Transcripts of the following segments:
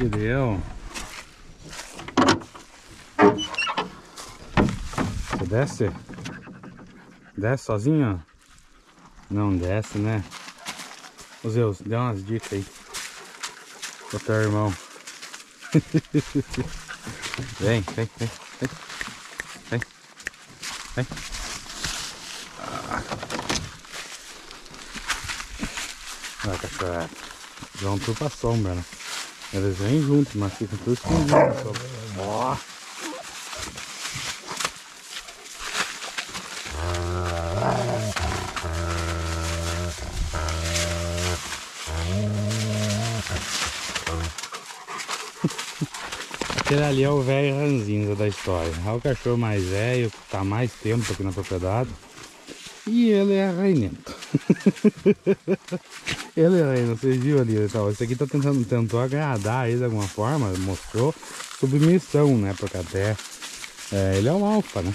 que deu? Você desce? Desce sozinho? Não desce, né? Ô Zeus, dê umas dicas aí. Pro teu irmão. vem, vem, vem, vem. Vem. Vem. Ah. Olha a cachorrada. Vão tudo pra sombra, né? Eles vêm juntos, mas ficam tudo escondidos. Ó. Aquele ali é o velho ranzinza da história. É o cachorro mais velho, que tá mais tempo aqui na propriedade. E ele é reinento. ele reinento, vocês viram ali. Então, esse aqui tá tentando, tentou agradar ele de alguma forma, mostrou submissão, né? Porque até é, ele é o alfa, né?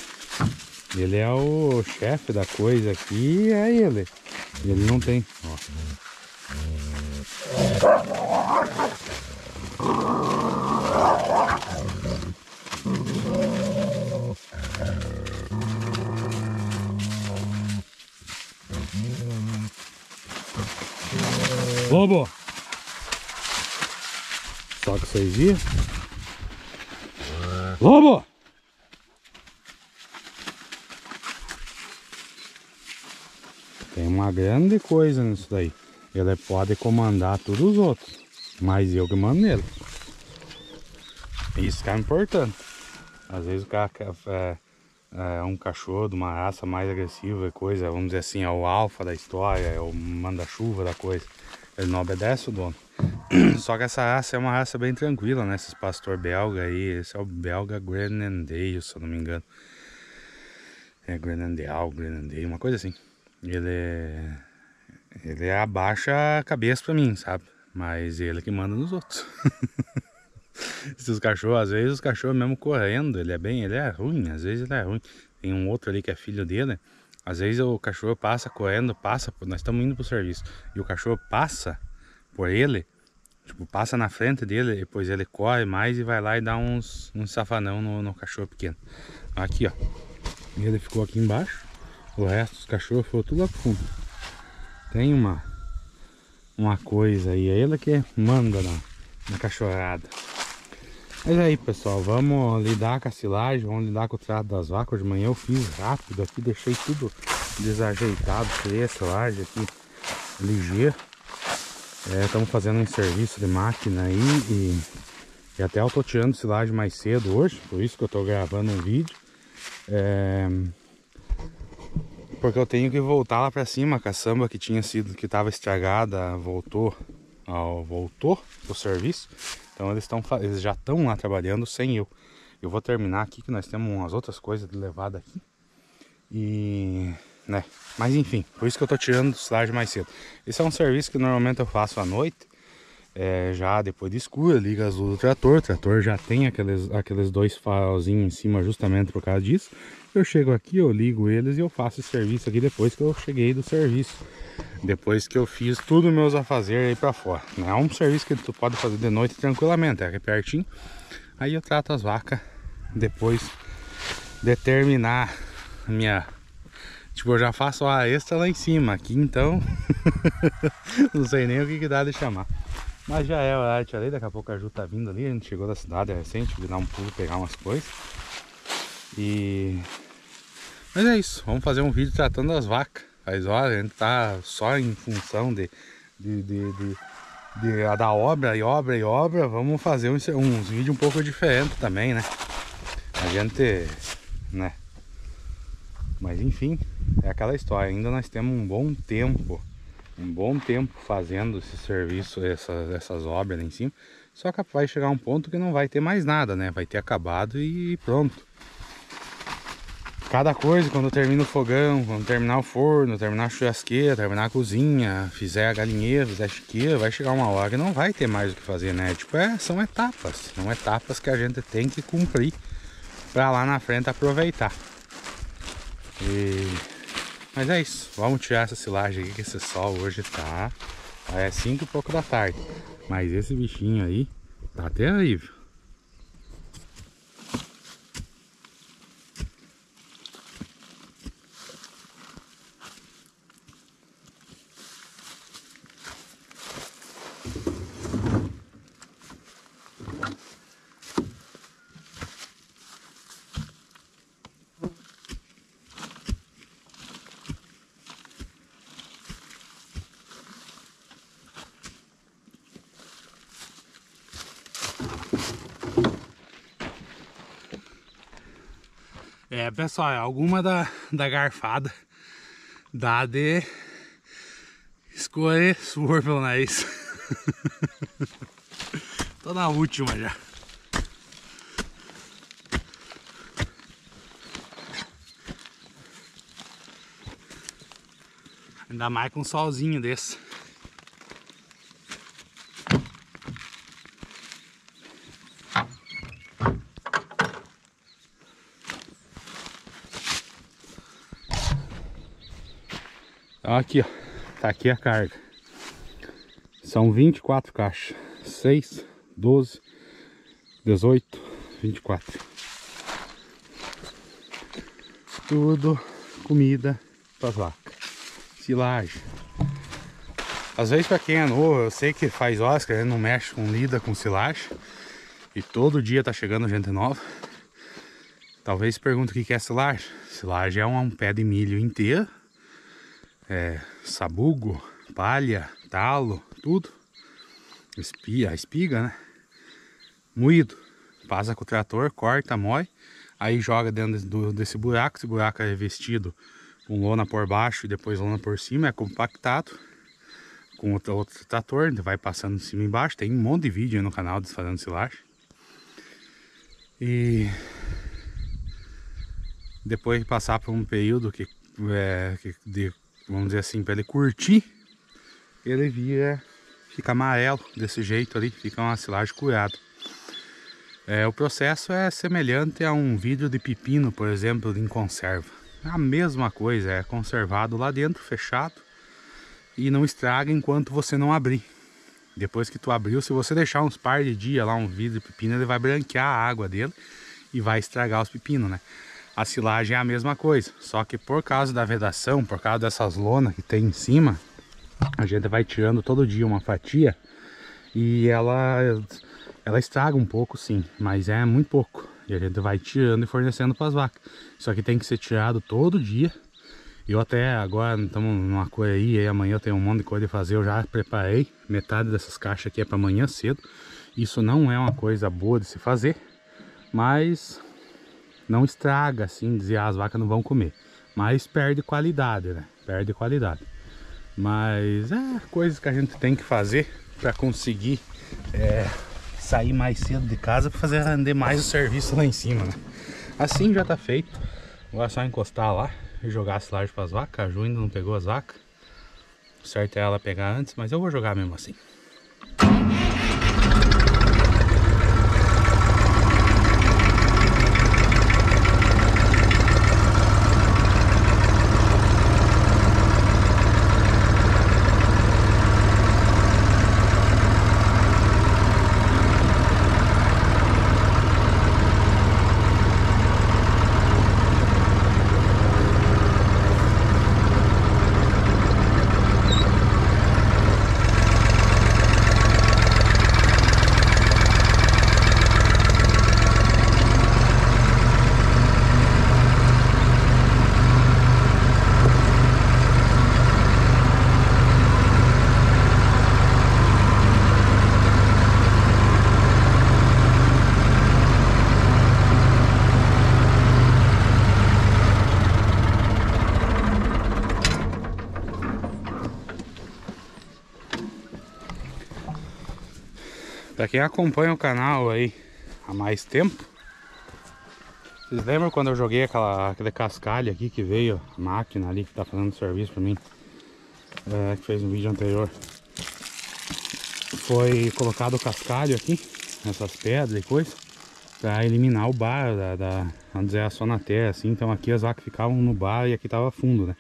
Ele é o chefe da coisa aqui, é ele. Ele não tem, ó. Lobo! Só que vocês viram? Lobo! Tem uma grande coisa nisso daí. Ele pode comandar todos os outros. Mas eu que mando nele. Isso que é importante. Às vezes o cara é, é um cachorro de uma raça mais agressiva, coisa, vamos dizer assim, é o alfa da história, é o manda-chuva da coisa. Ele não obedece o dono. Só que essa raça é uma raça bem tranquila, né? Esses pastor belga aí, esse é o belga Grenendale, se eu não me engano. É Grenendale, Grenendale, uma coisa assim. Ele é... Ele abaixa a cabeça pra mim, sabe? Mas ele que manda nos outros. Esses cachorros, às vezes os cachorros mesmo correndo, ele é bem, ele é ruim, às vezes ele é ruim. Tem um outro ali que é filho dele, às vezes o cachorro passa correndo, passa, nós estamos indo pro serviço, e o cachorro passa por ele, tipo, passa na frente dele, depois ele corre mais e vai lá e dá uns, uns safanão no, no cachorro pequeno. Aqui, ó, ele ficou aqui embaixo, o resto dos cachorros foi tudo lá pro fundo. Tem uma, uma coisa aí, é ele que manda na, na cachorrada. Mas aí pessoal, vamos lidar com a silagem, vamos lidar com o trato das vacas. De manhã eu fiz rápido aqui, deixei tudo desajeitado, tirei a silagem aqui ligeiro. Estamos é, fazendo um serviço de máquina aí e, e, até eu tô tirando silagem mais cedo hoje, por isso que eu tô gravando um vídeo. É, porque eu tenho que voltar lá pra cima, a caçamba que tinha sido, que tava estragada, voltou, ó, voltou pro serviço. Então eles, tão, eles já estão lá trabalhando sem eu. Eu vou terminar aqui que nós temos umas outras coisas de levada aqui. E, né, mas enfim, por isso que eu tô tirando do silagem mais cedo. Esse é um serviço que normalmente eu faço à noite. É, já depois de escuro, liga as luzes do trator. O trator já tem aqueles, aqueles dois farolzinhos em cima justamente por causa disso. Eu chego aqui, eu ligo eles e eu faço esse serviço aqui depois que eu cheguei do serviço. Depois que eu fiz tudo meus afazeres aí pra fora. Não é um serviço que tu pode fazer de noite tranquilamente, é aqui pertinho. Aí eu trato as vacas depois de terminar minha... Tipo, eu já faço a extra lá em cima. Aqui então, não sei nem o que, que dá de chamar. Mas já é horário de ali, daqui a pouco a Ju tá vindo ali, a gente chegou da cidade recente, vou dar um pulo, pegar umas coisas. E mas é isso, vamos fazer um vídeo tratando das vacas. Faz hora, a gente tá só em função de, de, de, de, de da obra e obra e obra. Vamos fazer uns, uns vídeos um pouco diferentes também, né? A gente, né? Mas enfim, é aquela história. Ainda nós temos um bom tempo, um bom tempo fazendo esse serviço, essas, essas obras lá em cima. Só que vai chegar um ponto que não vai ter mais nada, né? Vai ter acabado e pronto cada coisa, quando termina o fogão, quando terminar o forno, terminar a churrasqueira, terminar a cozinha, fizer a galinheira, fizer a chiqueira, vai chegar uma hora que não vai ter mais o que fazer, né? Tipo, é, são etapas, são etapas que a gente tem que cumprir para lá na frente aproveitar. E... Mas é isso, vamos tirar essa silagem aqui, que esse sol hoje tá... É 5 e pouco da tarde. Mas esse bichinho aí, Tá terrível. É, pessoal, é alguma da, da garfada dá de escorrer suor pelo nariz. Tô na última já. Ainda mais com um solzinho desse. Então aqui, ó. Tá aqui a carga. São 24 caixas. 6, 12, 18, 24. Tudo comida para vacas. Silagem. Às vezes para quem é novo, eu sei que faz Oscar, não mexe com lida com silagem. E todo dia tá chegando gente nova. Talvez pergunte o que é silagem. Silagem é um pé de milho inteiro é, sabugo, palha, talo, tudo. Espia, espiga, né? Moído. Passa com o trator, corta, moe. Aí joga dentro do, desse buraco. Esse buraco é revestido com lona por baixo e depois lona por cima. É compactado com outro, outro trator. Vai passando de cima e embaixo. Tem um monte de vídeo no canal desfazendo silagem. E depois de passar por um período que, é, que de vamos dizer assim, para ele curtir, ele via, fica amarelo desse jeito ali, fica uma silagem curada. É, o processo é semelhante a um vidro de pepino, por exemplo, em conserva. É a mesma coisa, é conservado lá dentro, fechado, e não estraga enquanto você não abrir. Depois que tu abriu, se você deixar uns par de dias lá um vidro de pepino, ele vai branquear a água dele e vai estragar os pepinos, né? A silagem é a mesma coisa. Só que por causa da vedação, por causa dessas lonas que tem em cima, a gente vai tirando todo dia uma fatia e ela, ela estraga um pouco sim, mas é muito pouco. E a gente vai tirando e fornecendo para as vacas. Isso aqui tem que ser tirado todo dia. Eu até agora estamos numa coisa aí, aí amanhã eu tenho um monte de coisa de fazer, eu já preparei. Metade dessas caixas aqui é para amanhã cedo. Isso não é uma coisa boa de se fazer, mas não estraga assim, dizer ah, as vacas não vão comer. Mas perde qualidade, né? Perde qualidade. Mas é coisas que a gente tem que fazer para conseguir é, sair mais cedo de casa para fazer render mais o serviço lá em cima, né? Assim já tá feito. Agora é só encostar lá e jogar a silagem para as vacas. A Ju ainda não pegou as vacas. O certo é ela pegar antes, mas eu vou jogar mesmo assim. Quem acompanha o canal aí há mais tempo Vocês lembram quando eu joguei aquela, aquele cascalho aqui que veio A máquina ali que tá fazendo serviço pra mim? É, Que fez um vídeo anterior. Foi colocado o cascalho aqui Nessas pedras e coisa Pra eliminar o bar da, da Vamos dizer, a sonaterra assim. Então aqui as vacas ficavam no bar e aqui tava fundo, né?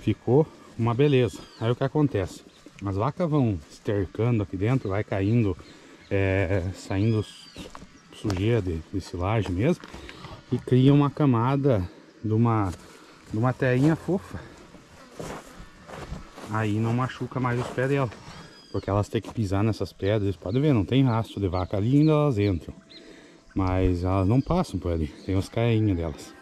Ficou uma beleza. Aí o que acontece as vacas vão estercando aqui dentro, vai caindo é, saindo sujeira de, de silagem mesmo e cria uma camada de uma, de uma terrinha fofa. Aí não machuca mais os pés dela. Porque elas têm que pisar nessas pedras, podem ver, não tem rastro de vaca ali ainda elas entram. Mas elas não passam por ali, tem os cainhos delas.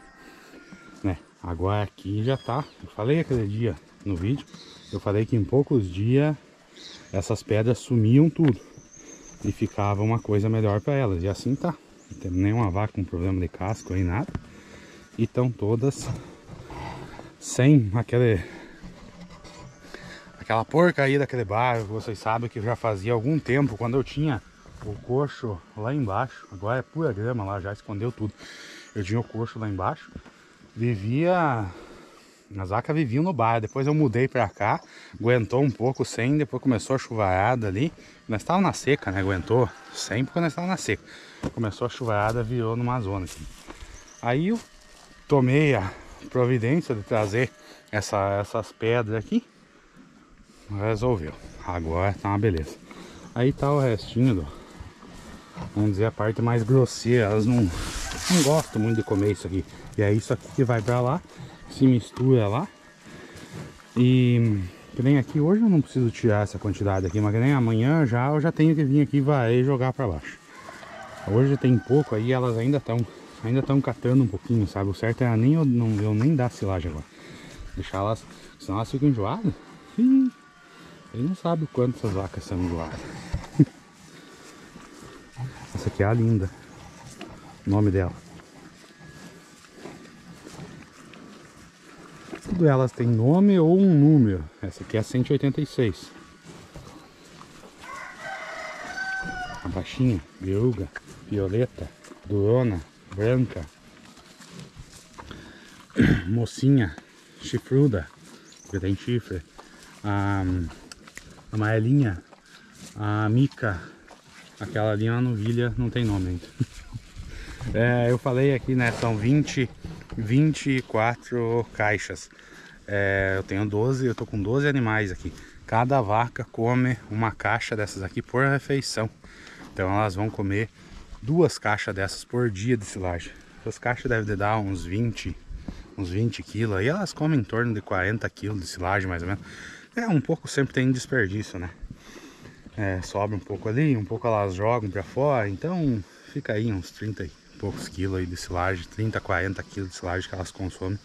Né? Agora aqui já tá, eu falei aquele dia no vídeo, eu falei que em poucos dias essas pedras sumiam tudo. E ficava uma coisa melhor para elas. E assim tá. Não tem nenhuma vaca com problema de casco aí, nada. E estão todas sem aquele aquela porcaria daquele bairro que vocês sabem que já fazia algum tempo quando eu tinha o coxo lá embaixo agora é pura grama lá já escondeu tudo eu tinha o coxo lá embaixo vivia as vacas viviam no bairro depois eu mudei pra cá aguentou um pouco sem depois começou a chuvarada ali nós estávamos na seca né aguentou sem porque nós estávamos na seca começou a chuvarada virou numa zona aqui. aí eu tomei a providência de trazer essa, essas pedras aqui resolveu. Agora tá uma beleza. Aí tá o restinho do, vamos dizer, a parte mais grosseira. Elas não, não gostam muito de comer isso aqui. E é isso aqui que vai pra lá, se mistura lá. E que nem aqui hoje eu não preciso tirar essa quantidade aqui, mas que nem amanhã já eu já tenho que vir aqui vai e jogar pra baixo. Hoje tem pouco aí, elas ainda estão ainda estão catando um pouquinho, sabe? O certo é nem eu, não, eu nem dar silagem agora. Deixar elas, senão elas ficam enjoadas. Ele não sabe o quanto essas vacas são enjoadas. Essa aqui é a linda. O nome dela. Tudo elas tem nome ou um número. Essa aqui é a 186. A baixinha, viúga, violeta, durona, branca, mocinha, chifruda, que tem chifre. Um, amarelinha, a mica, aquela ali é novilha, não tem nome ainda. é, eu falei aqui, né, são 20, 24 caixas. É, eu tenho 12, eu tô com 12 animais aqui. Cada vaca come uma caixa dessas aqui por refeição. Então elas vão comer duas caixas dessas por dia de silagem. As caixas devem dar uns 20, uns 20 quilos. Aí elas comem em torno de 40 quilos de silagem mais ou menos. É, um pouco sempre tem desperdício, né? É, sobra um pouco ali, um pouco elas jogam pra fora, então fica aí uns 30 e poucos quilos aí de silagem, 30, 40 quilos de silagem que elas consomem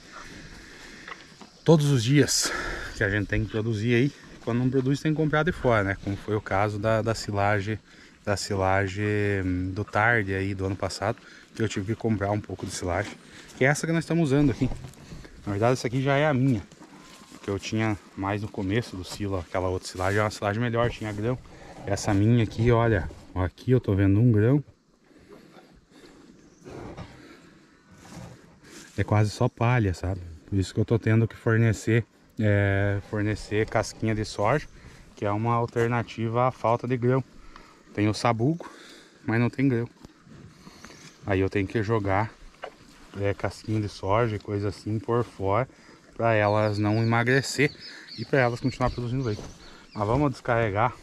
todos os dias que a gente tem que produzir aí. Quando não produz tem que comprar de fora, né? Como foi o caso da, da silagem da silagem hum, do tarde aí do ano passado, que eu tive que comprar um pouco de silagem, que é essa que nós estamos usando aqui. Na verdade essa aqui já é a minha, que eu tinha mais no começo do silo, aquela outra silagem é uma silagem melhor, tinha grão. Essa minha aqui, olha, aqui eu tô vendo um grão. É quase só palha, sabe? Por isso que eu tô tendo que fornecer, é, fornecer casquinha de soja, que é uma alternativa à falta de grão. Tem o sabugo, mas não tem grão. Aí eu tenho que jogar é, casquinha de soja e coisa assim por fora para elas não emagrecer e para elas continuar produzindo leite. Mas vamos descarregar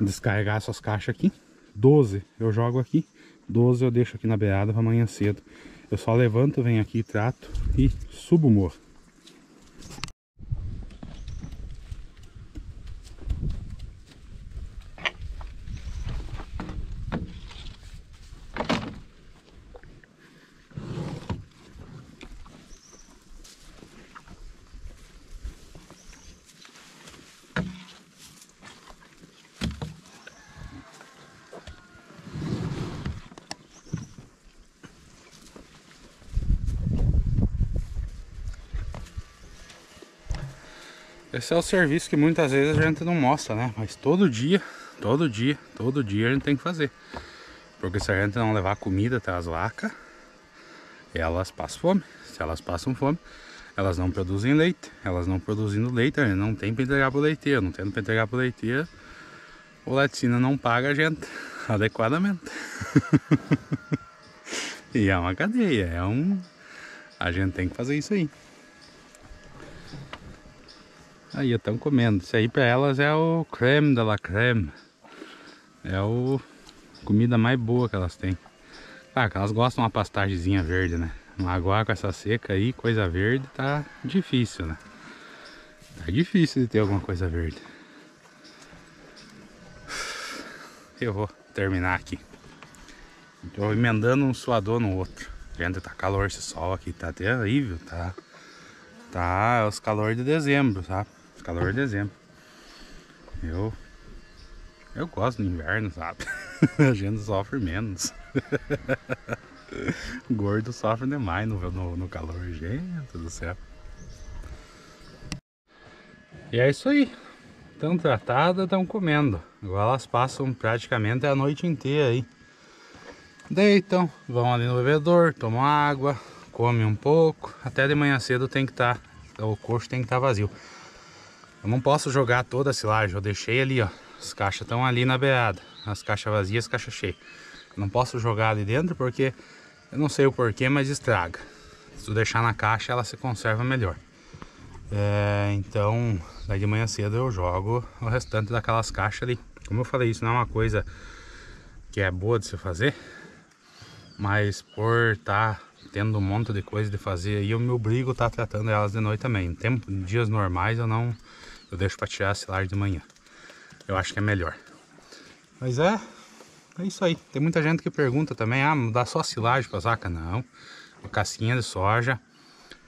descarregar essas caixas aqui. 12 eu jogo aqui, 12 eu deixo aqui na beirada para amanhã cedo. Eu só levanto, venho aqui, trato e subo o morro. Esse é o serviço que muitas vezes a gente não mostra, né? Mas todo dia, todo dia, todo dia a gente tem que fazer. Porque se a gente não levar comida até as vacas, elas passam fome. Se elas passam fome, elas não produzem leite. Elas não produzindo leite, a gente não tem para entregar pro leiteiro. Não tendo para entregar pro leiteiro, o laticínio não paga a gente adequadamente. e é uma cadeia, é um... A gente tem que fazer isso aí. Aí estão comendo. Isso aí para elas é o creme de la creme. É o comida mais boa que elas têm. Claro que elas gostam de uma pastagemzinha verde, né? Agora com essa seca aí, coisa verde, tá difícil, né? Tá difícil de ter alguma coisa verde. Eu vou terminar aqui. Tô emendando um suador no outro. Gente, tá calor esse sol aqui, tá terrível, tá? Tá os calores de dezembro, sabe? Os calores de dezembro. Eu eu gosto do inverno, sabe? A gente sofre menos. Gordo sofre demais no, no, no calor, gente do céu. E é isso aí. Estão tratadas, estão comendo. Agora elas passam praticamente a noite inteira aí. Deitam, vão ali no bebedor, tomam água, comem um pouco. Até de manhã cedo tem que estar, tá, o coxo tem que estar tá vazio. Eu não posso jogar toda a silagem, eu deixei ali, ó. As caixas estão ali na beirada. As caixas vazias, as caixas cheias. Eu não posso jogar ali dentro porque eu não sei o porquê, mas estraga. Se tu deixar na caixa, ela se conserva melhor. É, então, daí de manhã cedo eu jogo o restante daquelas caixas ali. Como eu falei, isso não é uma coisa que é boa de se fazer, mas por estar tá tendo um monte de coisa de fazer aí, eu me obrigo a estar tá tratando elas de noite também. Em tempo, em dias normais eu não eu deixo para tirar a silagem de manhã. Eu acho que é melhor. Mas é, é isso aí. Tem muita gente que pergunta também, ah, dá só silagem para vaca? Não. A casquinha de soja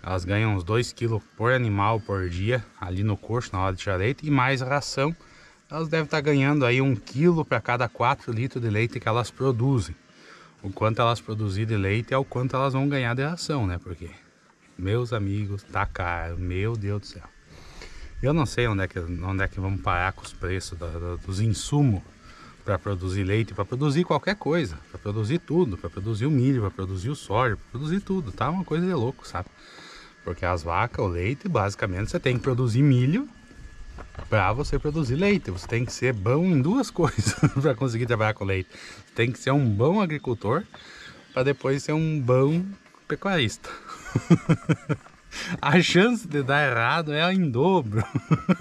elas ganham uns 2 kg por animal por dia ali no coxo na hora de tirar leite e mais ração. Elas devem estar ganhando aí 1 kg para cada 4 litros de leite que elas produzem. O quanto elas produzirem de leite é o quanto elas vão ganhar de ração, né? Porque, meus amigos, tá caro, meu Deus do céu. Eu não sei onde é que, onde é que vamos parar com os preços da, da, dos insumos para produzir leite, para produzir qualquer coisa, para produzir tudo, para produzir o milho, para produzir o soja, para produzir tudo, tá? Uma coisa de louco, sabe? Porque as vacas, o leite, basicamente você tem que produzir milho para você produzir leite. Você tem que ser bom em duas coisas para conseguir trabalhar com leite. Você tem que ser um bom agricultor para depois ser um bom pecuarista. A chance de dar errado é em dobro.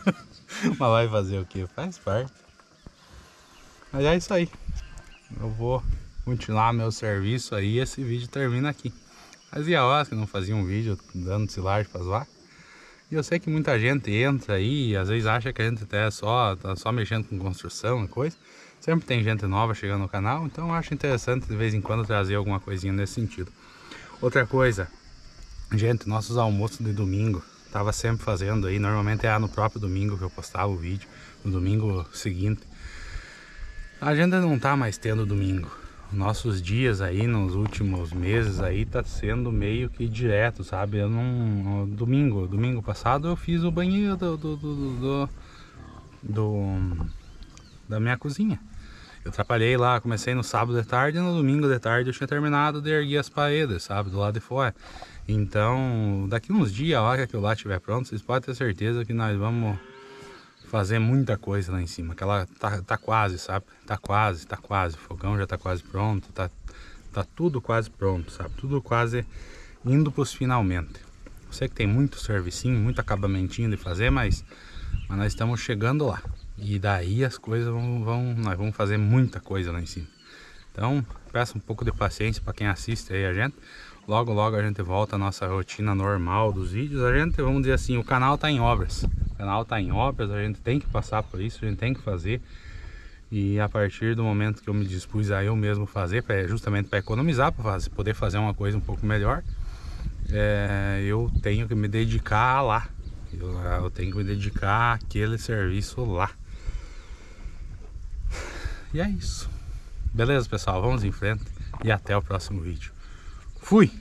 Mas vai fazer o que? Faz parte. Mas é isso aí. Eu vou continuar meu serviço aí esse vídeo termina aqui. Fazia horas que não fazia um vídeo dando silagem para as vacas. E eu sei que muita gente entra aí, às vezes acha que a gente até só, tá só mexendo com construção e coisa. Sempre tem gente nova chegando no canal, então eu acho interessante de vez em quando trazer alguma coisinha nesse sentido. Outra coisa, gente, nossos almoços de domingo, tava sempre fazendo aí, normalmente é no próprio domingo que eu postava o vídeo, no domingo seguinte. A gente não tá mais tendo domingo nossos dias aí nos últimos meses aí tá sendo meio que direto, sabe? Eu não. Domingo, domingo passado eu fiz o banheiro do, do, do, do, do da minha cozinha. Eu trabalhei lá, comecei no sábado de tarde e no domingo de tarde eu tinha terminado de erguer as paredes, sabe? Do lado de fora. Então, daqui uns dias, a hora que aquilo lá estiver pronto, vocês podem ter certeza que nós vamos fazer muita coisa lá em cima, que ela tá, tá quase, sabe? Tá quase, tá quase, o fogão já tá quase pronto, tá, tá tudo quase pronto, sabe? Tudo quase indo pros finalmente. Eu sei que tem muito servicinho, muito acabamentinho de fazer, mas, mas nós estamos chegando lá. E daí as coisas vão, vão, nós vamos fazer muita coisa lá em cima. Então, peço um pouco de paciência para quem assiste aí a gente. Logo, logo a gente volta à nossa rotina normal dos vídeos. A gente, vamos dizer assim, o canal tá em obras canal está em obras, a gente tem que passar por isso, a gente tem que fazer. E a partir do momento que eu me dispus a eu mesmo fazer, pra, justamente para economizar, para poder fazer uma coisa um pouco melhor, é, eu tenho que me dedicar lá. Eu, eu tenho que me dedicar àquele serviço lá. E é isso. Beleza, pessoal? Vamos em frente e até o próximo vídeo. Fui!